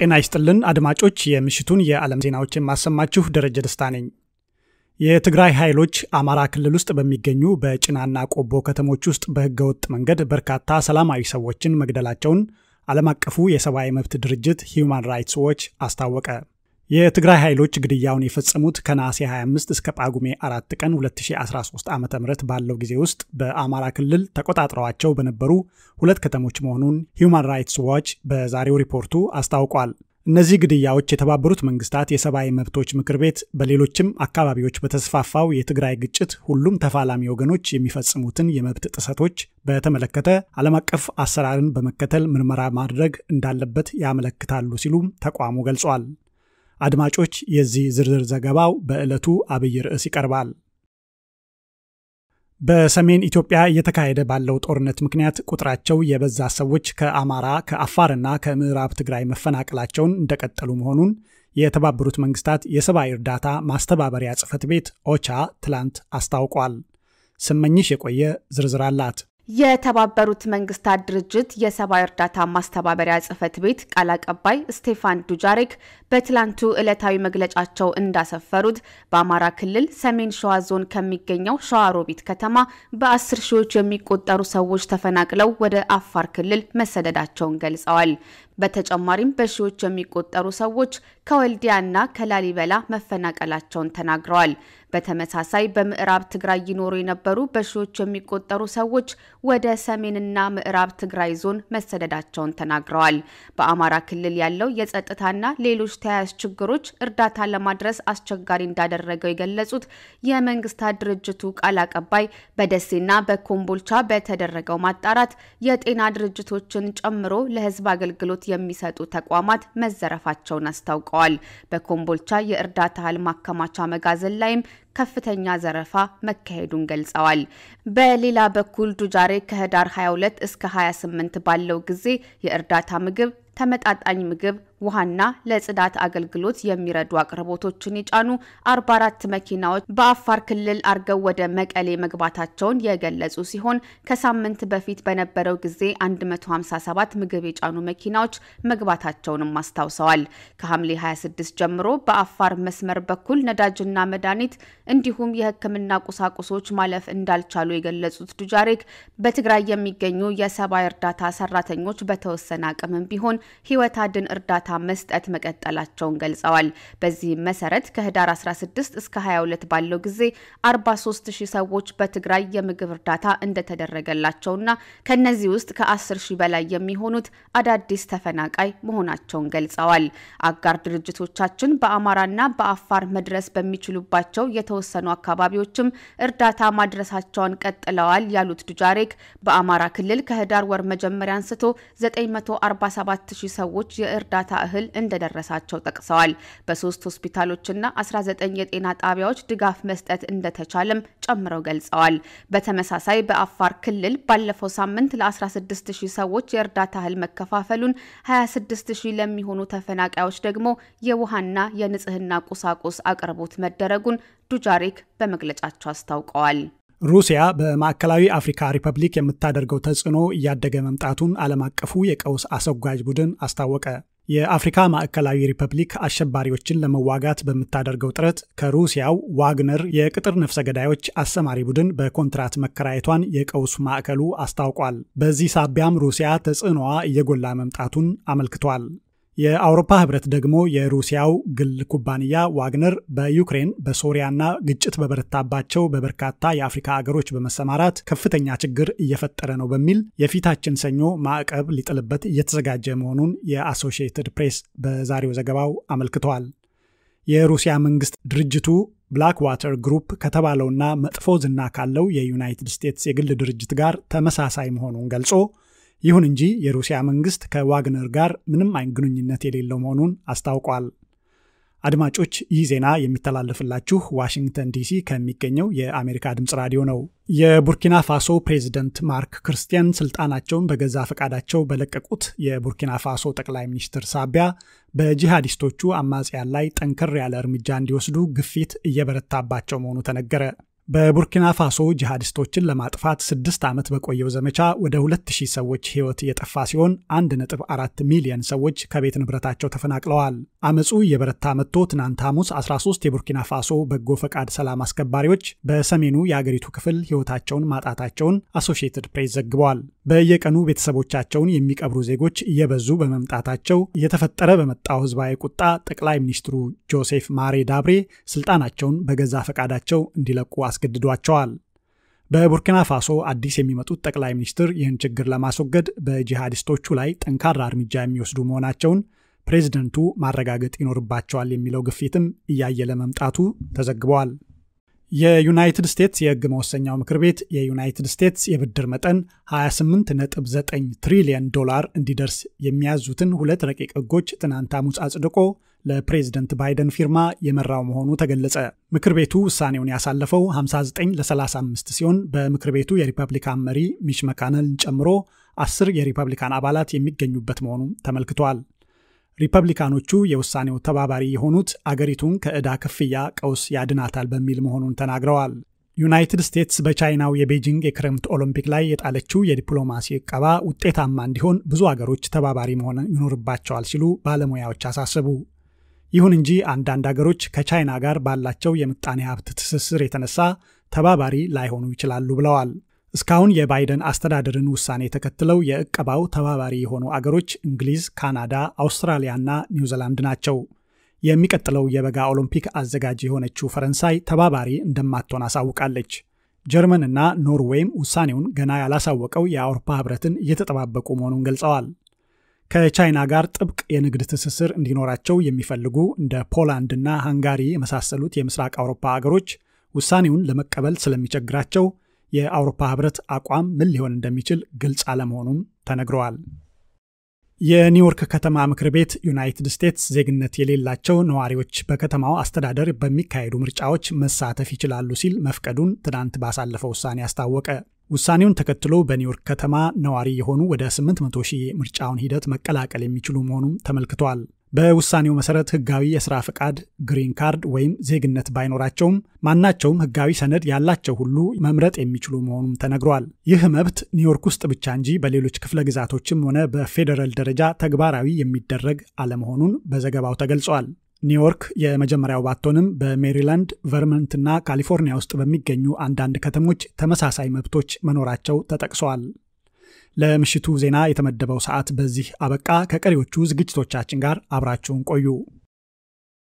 ጤና ይስጥልን አድማጮች፣ የምሽቱን የዓለም ዜናዎች የማሰማችሁ ደረጀ ደስታ ነኝ። የትግራይ ኃይሎች አማራ ክልል ውስጥ በሚገኙ በጭናና ቆቦ ከተሞች ውስጥ በህገወጥ መንገድ በርካታ ሰላማዊ ሰዎችን መግደላቸውን ዓለም አቀፉ የሰብአዊ መብት ድርጅት ሂዩማን ራይትስ ዎች አስታወቀ። የትግራይ ኃይሎች ግድያውን የፈጸሙት ከነሐሴ 25 እስከ ጳጉሜ 4 ቀን 2013 ዓ ም ባለው ጊዜ ውስጥ በአማራ ክልል ተቆጣጥረዋቸው በነበሩ ሁለት ከተሞች መሆኑን ሂዩማን ራይትስ ዎች በዛሬው ሪፖርቱ አስታውቋል። እነዚህ ግድያዎች የተባበሩት መንግስታት የሰብአዊ መብቶች ምክር ቤት በሌሎችም አካባቢዎች በተስፋፋው የትግራይ ግጭት ሁሉም ተፋላሚ ወገኖች የሚፈጽሙትን የመብት ጥሰቶች በተመለከተ ዓለም አቀፍ አሰራርን በመከተል ምርመራ ማድረግ እንዳለበት ያመለክታሉ ሲሉም ተቋሙ ገልጿል። አድማጮች፣ የዚህ ዝርዝር ዘገባው በዕለቱ አብይ ርዕስ ይቀርባል። በሰሜን ኢትዮጵያ እየተካሄደ ባለው ጦርነት ምክንያት ቁጥራቸው የበዛ ሰዎች ከአማራ ከአፋርና ከምዕራብ ትግራይ መፈናቀላቸውን እንደቀጠሉ መሆኑን የተባበሩት መንግስታት የሰብአዊ እርዳታ ማስተባበሪያ ጽሕፈት ቤት ኦቻ ትላንት አስታውቋል። ስመኝሽ የቆየ ዝርዝር አላት። የተባበሩት መንግስታት ድርጅት የሰብአዊ እርዳታ ማስተባበሪያ ጽሕፈት ቤት ቃል አቀባይ ስቴፋን ዱጃሬክ በትላንቱ ዕለታዊ መግለጫቸው እንዳሰፈሩት በአማራ ክልል ሰሜን ሸዋ ዞን ከሚገኘው ሸዋሮቢት ከተማ በአስር ሺዎች የሚቆጠሩ ሰዎች ተፈናቅለው ወደ አፋር ክልል መሰደዳቸውን ገልጸዋል። በተጨማሪም በሺዎች የሚቆጠሩ ሰዎች ከወልዲያና ከላሊበላ መፈናቀላቸውን ተናግረዋል። በተመሳሳይ በምዕራብ ትግራይ ይኖሩ የነበሩ በሺዎች የሚቆጠሩ ሰዎች ወደ ሰሜንና ምዕራብ ትግራይ ዞን መሰደዳቸውን ተናግረዋል። በአማራ ክልል ያለው የጸጥታና ሌሎች ተያያዥ ችግሮች እርዳታ ለማድረስ አስቸጋሪ እንዳደረገው የገለጹት የመንግስታት ድርጅቱ ቃል አቀባይ በደሴና በኮምቦልቻ በተደረገው ማጣራት የጤና ድርጅቶችን ጨምሮ ለሕዝብ አገልግሎት የሚሰጡ ተቋማት መዘረፋቸውን አስታውቀዋል። በኮምቦልቻ የእርዳታ እህል ማከማቻ መጋዘን ላይም ከፍተኛ ዘረፋ መካሄዱን ገልጸዋል። በሌላ በኩል ዱጃሬ ከህዳር 22 እስከ 28 ባለው ጊዜ የእርዳታ ምግብ ተመጣጣኝ ምግብ፣ ውሃና ለጽዳት አገልግሎት የሚረዱ አቅርቦቶችን የጫኑ 44 መኪናዎች በአፋር ክልል አርገው ወደ መቀሌ መግባታቸውን የገለጹ ሲሆን ከሳምንት በፊት በነበረው ጊዜ 157 ምግብ የጫኑ መኪናዎች መግባታቸውንም አስታውሰዋል። ከሐምሌ 26 ጀምሮ በአፋር መስመር በኩል ነዳጅና መድኃኒት እንዲሁም የሕክምና ቁሳቁሶች ማለፍ እንዳልቻሉ የገለጹት ዱጃሬክ በትግራይ የሚገኙ የሰብአዊ እርዳታ ሰራተኞች በተወሰነ አቅምም ቢሆን ህይወት አድን እርዳታ መስጠት መቀጠላቸውን ገልጸዋል። በዚህም መሰረት ከህዳር 16 እስከ 22 ባለው ጊዜ 43 ሺህ ሰዎች በትግራይ የምግብ እርዳታ እንደተደረገላቸውና ከነዚህ ውስጥ ከ10 ሺህ በላይ የሚሆኑት አዳዲስ ተፈናቃይ መሆናቸውን ገልጸዋል። አጋር ድርጅቶቻችን በአማራና በአፋር መድረስ በሚችሉባቸው የተወሰኑ አካባቢዎችም እርዳታ ማድረሳቸውን ቀጥለዋል ያሉት ዱጃሬክ በአማራ ክልል ከህዳር ወር መጀመሪያ አንስቶ 947 ሺህ ሰዎች የእርዳታ እህል እንደደረሳቸው ጠቅሰዋል። በሶስት ሆስፒታሎችና 19 የጤና ጣቢያዎች ድጋፍ መስጠት እንደተቻለም ጨምረው ገልጸዋል። በተመሳሳይ በአፋር ክልል ባለፈው ሳምንት ለ16 ሺህ ሰዎች የእርዳታ እህል መከፋፈሉን፣ 26 ሺህ ለሚሆኑ ተፈናቃዮች ደግሞ የውሃና የንጽህና ቁሳቁስ አቅርቦት መደረጉን ዱጃሪክ በመግለጫቸው አስታውቀዋል። ሩሲያ በማዕከላዊ አፍሪካ ሪፐብሊክ የምታደርገው ተጽዕኖ እያደገ መምጣቱን ዓለም አቀፉ የቀውስ አስወጋጅ ቡድን አስታወቀ። የአፍሪካ ማዕከላዊ ሪፐብሊክ አሸባሪዎችን ለመዋጋት በምታደርገው ጥረት ከሩሲያው ዋግነር የቅጥር ነፍሰ ገዳዮች አሰማሪ ቡድን በኮንትራት መከራየቷን የቀውስ ማዕከሉ አስታውቋል። በዚህ ሳቢያም ሩሲያ ተጽዕኖዋ እየጎላ መምጣቱን አመልክቷል። የአውሮፓ ህብረት ደግሞ የሩሲያው ግል ኩባንያ ዋግነር በዩክሬን በሶሪያና ግጭት በበረታባቸው በበርካታ የአፍሪካ አገሮች በመሰማራት ከፍተኛ ችግር እየፈጠረ ነው በሚል የፊታችን ሰኞ ማዕቀብ ሊጥልበት እየተዘጋጀ መሆኑን የአሶሺየትድ ፕሬስ በዛሬው ዘገባው አመልክተዋል። የሩሲያ መንግስት ድርጅቱ ብላክ ዋተር ግሩፕ ከተባለውና መጥፎ ዝና ካለው የዩናይትድ ስቴትስ የግል ድርጅት ጋር ተመሳሳይ መሆኑን ገልጾ ይሁን እንጂ የሩሲያ መንግስት ከዋግነር ጋር ምንም አይነት ግንኙነት የሌለው መሆኑን አስታውቋል። አድማጮች ይህ ዜና የሚተላለፍላችሁ ዋሽንግተን ዲሲ ከሚገኘው የአሜሪካ ድምፅ ራዲዮ ነው። የቡርኪና ፋሶ ፕሬዚደንት ማርክ ክርስቲያን ስልጣናቸውን በገዛ ፈቃዳቸው በለቀቁት የቡርኪና ፋሶ ጠቅላይ ሚኒስትር ሳቢያ በጂሃዲስቶቹ አማጽያን ላይ ጠንከር ያለ እርምጃ እንዲወስዱ ግፊት እየበረታባቸው መሆኑ ተነገረ። በቡርኪና ፋሶ ጂሃዲስቶችን ለማጥፋት ስድስት ዓመት በቆየው ዘመቻ ወደ 2000 ሰዎች ሕይወት የጠፋ ሲሆን 1.4 ሚሊዮን ሰዎች ከቤት ንብረታቸው ተፈናቅለዋል። አመፁ የበረታ መጥቶ ትናንት ሐሙስ 13 የቡርኪና ፋሶ በጎ ፈቃድ ሰላም አስከባሪዎች በሰሜኑ የአገሪቱ ክፍል ሕይወታቸውን ማጣታቸውን አሶሺየትድ ፕሬስ ዘግበዋል። በየቀኑ ቤተሰቦቻቸውን የሚቀብሩ ዜጎች እየበዙ በመምጣታቸው እየተፈጠረ በመጣው ህዝባዊ ቁጣ ጠቅላይ ሚኒስትሩ ጆሴፍ ማሬ ዳብሬ ስልጣናቸውን በገዛ ፈቃዳቸው እንዲለቁ አስገድዷቸዋል። በቡርኪና ፋሶ አዲስ የሚመጡት ጠቅላይ ሚኒስትር ይህን ችግር ለማስወገድ በጂሃዲስቶቹ ላይ ጠንካራ እርምጃ የሚወስዱ መሆናቸውን ፕሬዝደንቱ ማረጋገጥ ይኖርባቸዋል የሚለው ግፊትም እያየለ መምጣቱ ተዘግበዋል። የዩናይትድ ስቴትስ የህግ መወሰኛው ምክር ቤት የዩናይትድ ስቴትስ የብድር መጠን 28.9 ትሪሊየን ዶላር እንዲደርስ የሚያዙትን ሁለት ረቂቅ ህጎች ትናንት ሐሙስ አጽድቆ ለፕሬዝደንት ባይደን ፊርማ የመራው መሆኑ ተገለጸ። ምክር ቤቱ ውሳኔውን ያሳለፈው 59 ለ35 ሲሆን በምክር ቤቱ የሪፐብሊካን መሪ ሚች መካነልን ጨምሮ አስር የሪፐብሊካን አባላት የሚገኙበት መሆኑ ተመልክቷል። ሪፐብሊካኖቹ የውሳኔው ተባባሪ የሆኑት አገሪቱን ከዕዳ ክፍያ ቀውስ ያድናታል በሚል መሆኑን ተናግረዋል። ዩናይትድ ስቴትስ በቻይናው የቤጂንግ የክረምት ኦሎምፒክ ላይ የጣለችው የዲፕሎማሲ ዕቀባ ውጤታማ እንዲሆን ብዙ አገሮች ተባባሪ መሆን ይኖርባቸዋል ሲሉ ባለሙያዎች አሳሰቡ። ይሁን እንጂ አንዳንድ አገሮች ከቻይና ጋር ባላቸው የምጣኔ ሀብት ትስስር የተነሳ ተባባሪ ላይሆኑ ይችላሉ ብለዋል። እስካሁን የባይደን አስተዳደርን ውሳኔ ተከትለው የዕቀባው ተባባሪ የሆኑ አገሮች እንግሊዝ፣ ካናዳ፣ አውስትራሊያና ኒውዚላንድ ናቸው። የሚቀጥለው የበጋ ኦሎምፒክ አዘጋጅ የሆነችው ፈረንሳይ ተባባሪ እንደማትሆን አሳውቃለች። ጀርመንና ኖርዌይም ውሳኔውን ገና ያላሳወቀው የአውሮፓ ሕብረትን እየተጠባበቁ መሆኑን ገልጸዋል። ከቻይና ጋር ጥብቅ የንግድ ትስስር እንዲኖራቸው የሚፈልጉ እንደ ፖላንድና ሃንጋሪ የመሳሰሉት የምስራቅ አውሮፓ አገሮች ውሳኔውን ለመቀበል ስለሚቸግራቸው የአውሮፓ ህብረት አቋም ምን ሊሆን እንደሚችል ግልጽ አለመሆኑም ተነግረዋል። የኒውዮርክ ከተማ ምክር ቤት ዩናይትድ ስቴትስ ዜግነት የሌላቸው ነዋሪዎች በከተማው አስተዳደር በሚካሄዱ ምርጫዎች መሳተፍ ይችላሉ ሲል መፍቀዱን ትናንት ባሳለፈው ውሳኔ አስታወቀ። ውሳኔውን ተከትሎ በኒውዮርክ ከተማ ነዋሪ የሆኑ ወደ 800 ሺህ ምርጫውን ሂደት መቀላቀል የሚችሉ መሆኑም ተመልክቷል። በውሳኔው መሰረት ህጋዊ የስራ ፈቃድ ግሪን ካርድ ወይም ዜግነት ባይኖራቸውም ማናቸውም ህጋዊ ሰነድ ያላቸው ሁሉ መምረጥ የሚችሉ መሆኑም ተነግሯል። ይህ መብት ኒውዮርክ ውስጥ ብቻ እንጂ በሌሎች ክፍለ ግዛቶችም ሆነ በፌዴራል ደረጃ ተግባራዊ የሚደረግ አለመሆኑን በዘገባው ተገልጿል። ኒውዮርክ የመጀመሪያው ባትሆንም በሜሪላንድ፣ ቨርመንትና ካሊፎርኒያ ውስጥ በሚገኙ አንዳንድ ከተሞች ተመሳሳይ መብቶች መኖራቸው ተጠቅሷል። ለምሽቱ ዜና የተመደበው ሰዓት በዚህ አበቃ። ከቀሪዎቹ ዝግጅቶቻችን ጋር አብራችሁን ቆዩ።